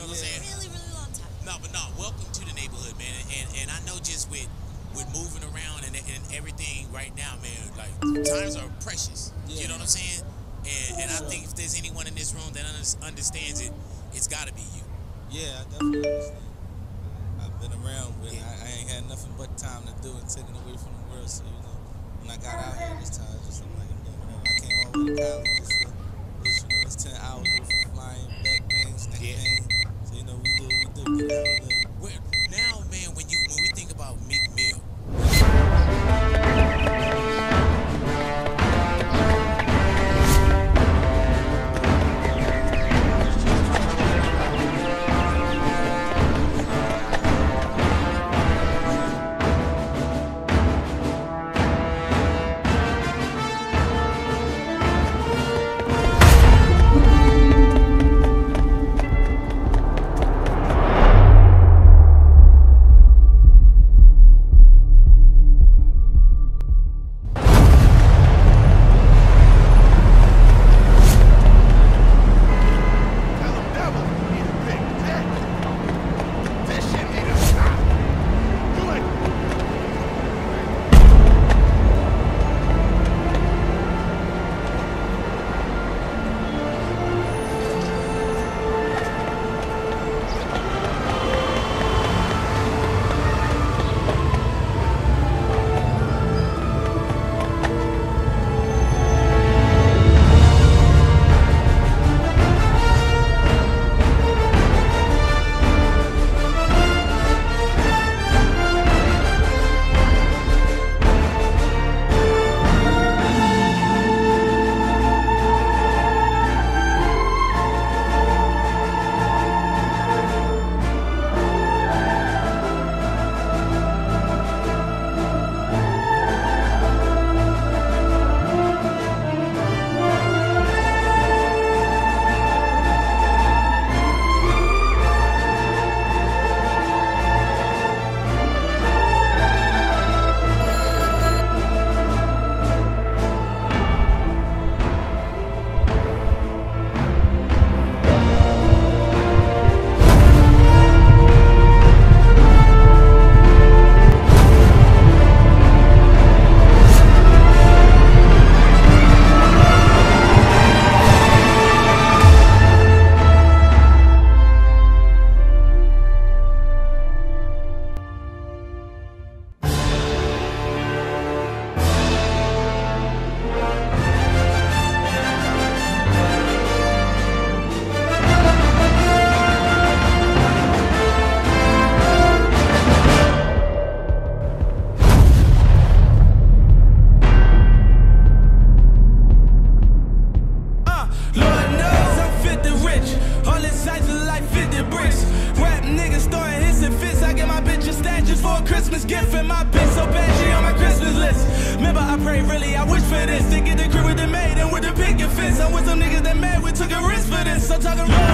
know what yeah. I'm saying? Really, really long time. No, but no, welcome to the neighborhood, man. And and, and I know just with with moving around and, and everything right now, man, like times are precious. Yeah. You know what I'm saying? And, and I think if there's anyone in this room that understands it, it's got to be you. Yeah, I definitely understand. I've been around, but yeah. I, I, ain't had nothing but time to do and taking away from the world. So you know, when I got out here this time, just I'm like, man, I came home to college. Just, uh, you know, it's ten hours bricks. Rap niggas throwing hits and fits. I get my bitch a statues for a Christmas gift. And my bitch so bad she on my Christmas list. Remember, I pray really, I wish for this. To get the crib with the maid and with the picket fence. I'm with some niggas that mad, we took a risk for this. So talking Lord